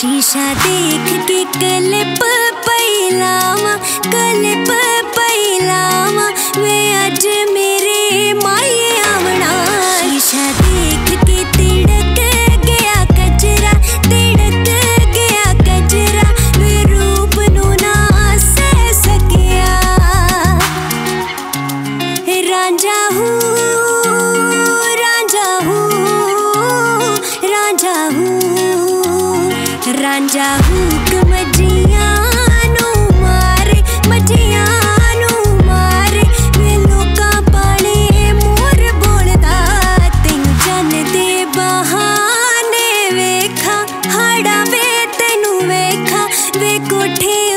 शीशा देख के कलिप पैलावा कलिप पैलावा वे अज मेरे माये आवना शीशा देख के तिड़क गया कचरा तिड़क गया कचरा वे रूप नु ना सह सकिया रांझा हूँ ਰਾਂਝਾ ਹੁਕਮ ਜੀਆਂ ਨੂੰ ਮਾਰੇ, ਮੱਝੀਆਂ ਨੂੰ ਮਾਰੇ। ਵੇ ਲੋਕਾਂ ਪਾਲੇ ਮੋਰ ਬੋਲਦਾ, ਤੈਨੂੰ ਜਾਣਦੇ ਬਹਾਨੇ ਵੇਖਾ, ਹੜਾ ਵੇ ਤੈਨੂੰ ਵੇਖਾ। ਵੇ ਕੋਠੇ